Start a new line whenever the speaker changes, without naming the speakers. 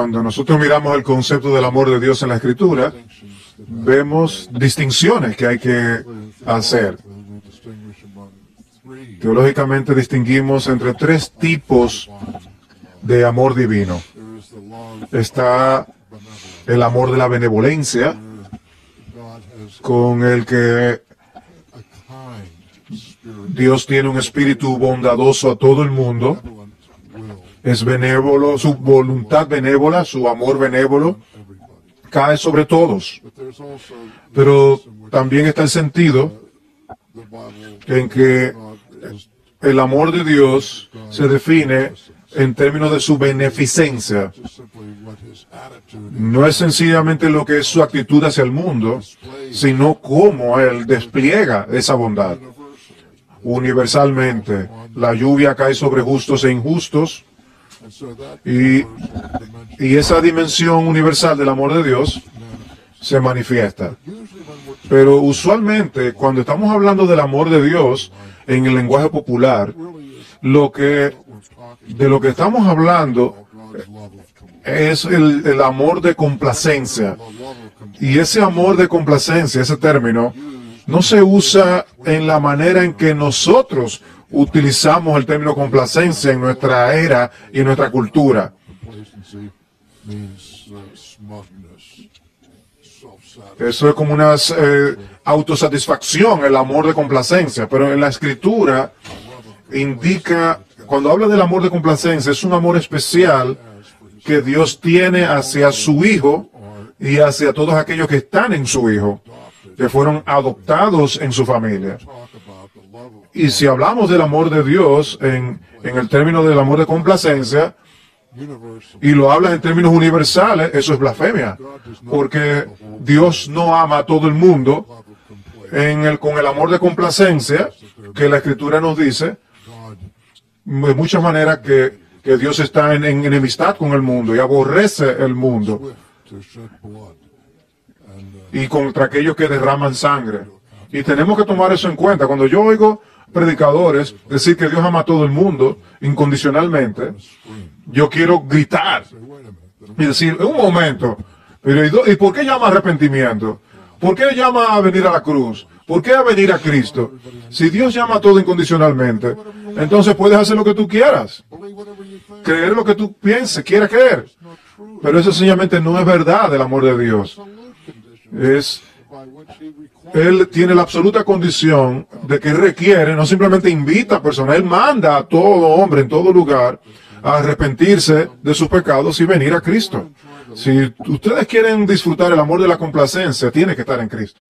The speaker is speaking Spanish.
Cuando nosotros miramos el concepto del amor de Dios en la Escritura, vemos distinciones que hay que hacer. Teológicamente distinguimos entre tres tipos de amor divino. Está el amor de la benevolencia, con el que Dios tiene un espíritu bondadoso a todo el mundo. Es benévolo, su voluntad benévola, su amor benévolo cae sobre todos. Pero también está el sentido en que el amor de Dios se define en términos de su beneficencia. No es sencillamente lo que es su actitud hacia el mundo, sino cómo Él despliega esa bondad. Universalmente, la lluvia cae sobre justos e injustos, y, y esa dimensión universal del amor de Dios se manifiesta. Pero usualmente, cuando estamos hablando del amor de Dios en el lenguaje popular, lo que de lo que estamos hablando es el, el, amor de complacencia. Y ese amor de complacencia, ese término, no se usa en la manera en que nosotros utilizamos el término complacencia en nuestra era y nuestra cultura. Eso es como una eh, autosatisfacción, el amor de complacencia, pero en la escritura indica, cuando habla del amor de complacencia, es un amor especial que Dios tiene hacia su Hijo y hacia todos aquellos que están en su Hijo, que fueron adoptados en su familia. Y si hablamos del amor de Dios en, en el término del amor de complacencia, y lo hablas en términos universales, eso es blasfemia. Porque Dios no ama a todo el mundo en el, con el amor de complacencia que la Escritura nos dice, de muchas maneras que, que Dios está en, en, enemistad con el mundo y aborrece el mundo. Y contra aquellos que derraman sangre. Y tenemos que tomar eso en cuenta. Cuando yo oigo predicadores decir que Dios ama a todo el mundo incondicionalmente, yo quiero gritar y decir, un momento, pero ¿y por qué llama arrepentimiento? ¿Por qué llama a venir a la cruz? ¿Por qué a venir a Cristo? Si Dios llama a todo incondicionalmente, entonces puedes hacer lo que tú quieras. Creer lo que tú pienses, quieras creer. Pero eso sencillamente no es verdad del amor de Dios. Es él tiene la absoluta condición de que requiere, no simplemente invita a personas, Él manda a todo hombre en todo lugar a arrepentirse de sus pecados y venir a Cristo. Si ustedes quieren disfrutar el amor de la complacencia, tiene que estar en Cristo.